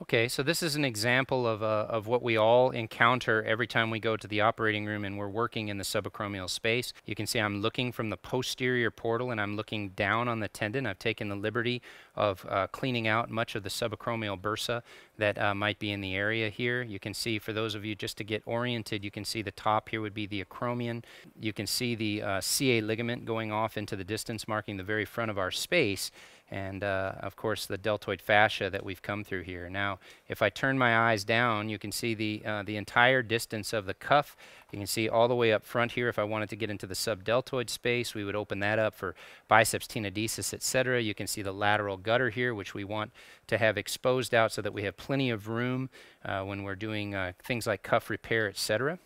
Okay, so this is an example of, uh, of what we all encounter every time we go to the operating room and we're working in the subacromial space. You can see I'm looking from the posterior portal and I'm looking down on the tendon. I've taken the liberty of uh, cleaning out much of the subacromial bursa that uh, might be in the area here. You can see, for those of you just to get oriented, you can see the top here would be the acromion. You can see the uh, CA ligament going off into the distance, marking the very front of our space and uh, of course the deltoid fascia that we've come through here. Now if I turn my eyes down you can see the, uh, the entire distance of the cuff. You can see all the way up front here if I wanted to get into the subdeltoid space we would open that up for biceps tenodesis etc. You can see the lateral gutter here which we want to have exposed out so that we have plenty of room uh, when we're doing uh, things like cuff repair etc.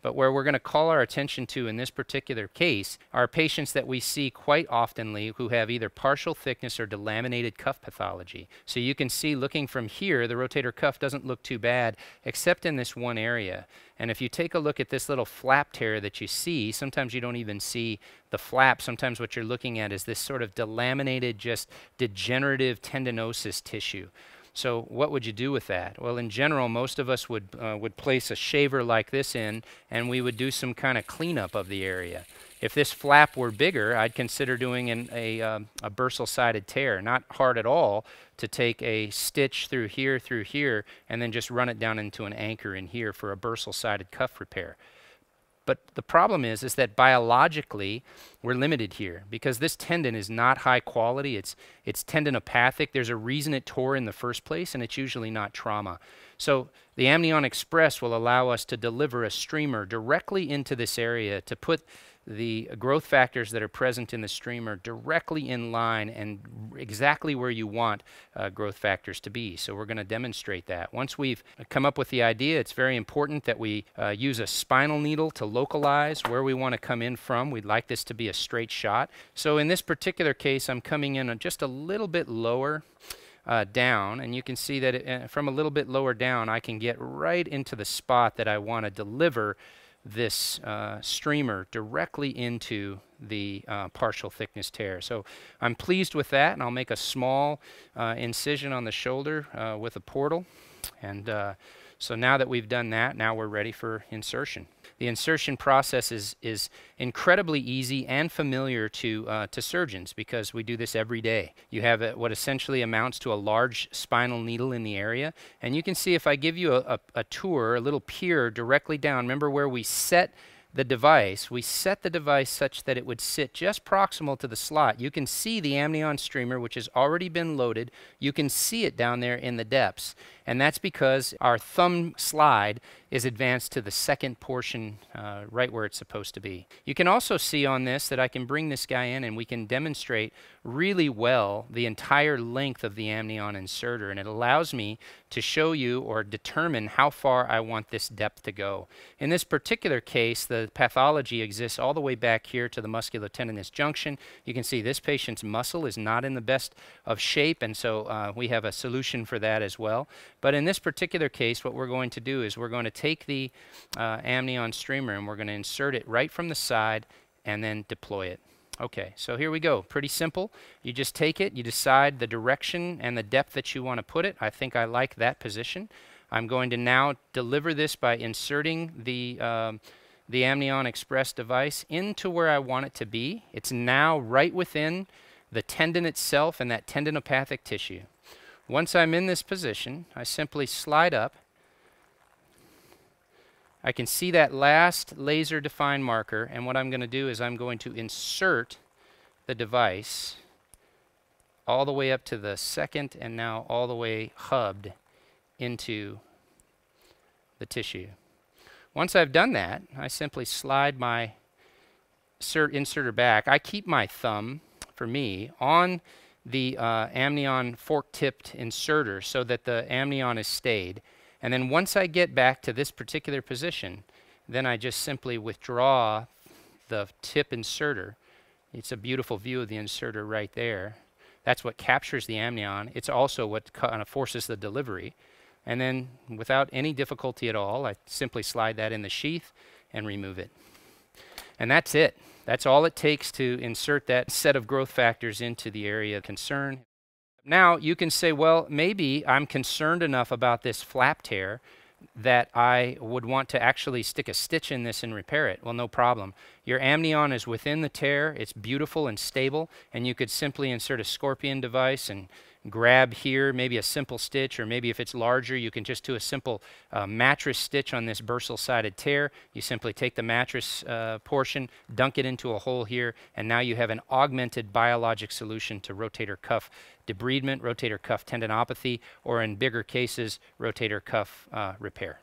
But where we're going to call our attention to in this particular case are patients that we see quite oftenly who have either partial thickness or delaminated cuff pathology. So you can see looking from here, the rotator cuff doesn't look too bad, except in this one area. And if you take a look at this little flap tear that you see, sometimes you don't even see the flap. Sometimes what you're looking at is this sort of delaminated, just degenerative tendinosis tissue. So what would you do with that? Well, in general, most of us would, uh, would place a shaver like this in, and we would do some kind of cleanup of the area. If this flap were bigger, I'd consider doing an, a, um, a bursal-sided tear. Not hard at all to take a stitch through here, through here, and then just run it down into an anchor in here for a bursal-sided cuff repair. But the problem is, is that biologically, we're limited here because this tendon is not high quality. It's, it's tendinopathic. There's a reason it tore in the first place, and it's usually not trauma. So the AmnionXpress will allow us to deliver a streamer directly into this area to put the growth factors that are present in the streamer directly in line and exactly where you want uh, growth factors to be. So we're going to demonstrate that. Once we've come up with the idea, it's very important that we uh, use a spinal needle to localize where we want to come in from. We'd like this to be a straight shot. So in this particular case, I'm coming in just a little bit lower uh, down and you can see that it, uh, from a little bit lower down I can get right into the spot that I want to deliver this uh, streamer directly into the uh, partial thickness tear. So I'm pleased with that and I'll make a small uh, incision on the shoulder uh, with a portal and uh, so now that we've done that, now we're ready for insertion. The insertion process is, is incredibly easy and familiar to, uh, to surgeons because we do this every day. You have a, what essentially amounts to a large spinal needle in the area. And you can see if I give you a, a, a tour, a little peer directly down, remember where we set the device, we set the device such that it would sit just proximal to the slot. You can see the amnion streamer, which has already been loaded. You can see it down there in the depths. And that's because our thumb slide is advanced to the second portion uh, right where it's supposed to be. You can also see on this that I can bring this guy in and we can demonstrate really well the entire length of the amnion inserter and it allows me to show you or determine how far I want this depth to go. In this particular case the pathology exists all the way back here to the musculotendinous junction. You can see this patient's muscle is not in the best of shape and so uh, we have a solution for that as well. But in this particular case what we're going to do is we're going to take the uh, amnion streamer and we're going to insert it right from the side and then deploy it. Okay, so here we go. Pretty simple. You just take it, you decide the direction and the depth that you want to put it. I think I like that position. I'm going to now deliver this by inserting the, um, the AmnionXpress device into where I want it to be. It's now right within the tendon itself and that tendinopathic tissue. Once I'm in this position, I simply slide up I can see that last laser defined marker and what I'm going to do is I'm going to insert the device all the way up to the second and now all the way hubbed into the tissue. Once I've done that, I simply slide my insert inserter back. I keep my thumb, for me, on the uh, amnion fork-tipped inserter so that the amnion is stayed. And then once I get back to this particular position, then I just simply withdraw the tip inserter. It's a beautiful view of the inserter right there. That's what captures the amnion. It's also what kind of forces the delivery. And then without any difficulty at all, I simply slide that in the sheath and remove it. And that's it. That's all it takes to insert that set of growth factors into the area of concern. Now you can say, well, maybe I'm concerned enough about this flap tear that I would want to actually stick a stitch in this and repair it. Well, no problem. Your amnion is within the tear, it's beautiful and stable, and you could simply insert a scorpion device and grab here, maybe a simple stitch, or maybe if it's larger, you can just do a simple uh, mattress stitch on this bursal sided tear. You simply take the mattress uh, portion, dunk it into a hole here, and now you have an augmented biologic solution to rotator cuff debridement, rotator cuff tendinopathy, or in bigger cases, rotator cuff uh, repair.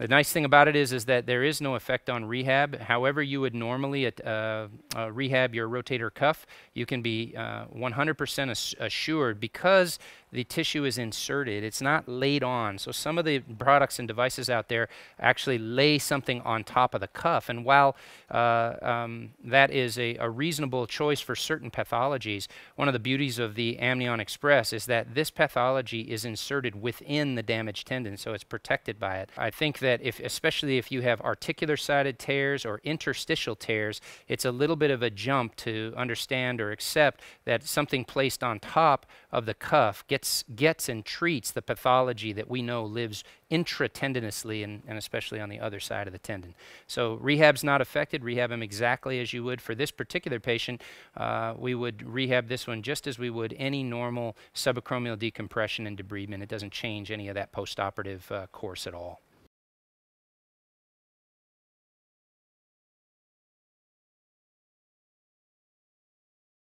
The nice thing about it is, is that there is no effect on rehab. However you would normally at, uh, uh, rehab your rotator cuff, you can be 100% uh, assured because the tissue is inserted. It's not laid on. So some of the products and devices out there actually lay something on top of the cuff. And while uh, um, that is a, a, reasonable choice for certain pathologies, one of the beauties of the AmnionXpress is that this pathology is inserted within the damaged tendon, so it's protected by it. I think that if, especially if you have articular sided tears or interstitial tears, it's a little bit of a jump to understand or accept that something placed on top of the cuff gets gets, gets and treats the pathology that we know lives intratendinously and, and especially on the other side of the tendon. So rehab's not affected. Rehab them exactly as you would for this particular patient. Uh, we would rehab this one just as we would any normal subacromial decompression and debridement. It doesn't change any of that postoperative uh, course at all.